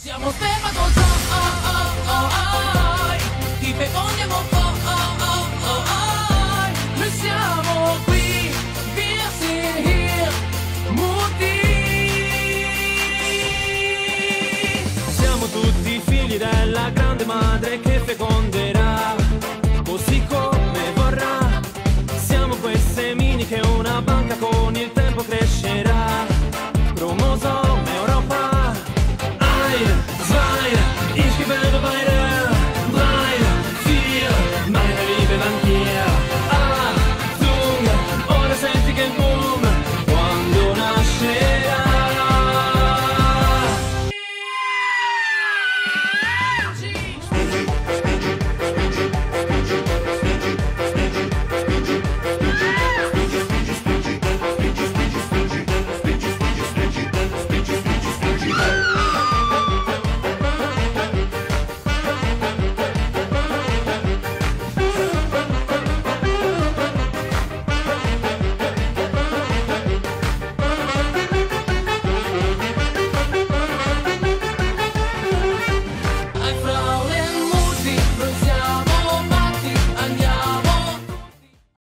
Siamo spermatozoi, ti fecondiamo poi. Noi siamo qui, sind hier, muti. Siamo tutti figli della grande madre che feconda Yeah!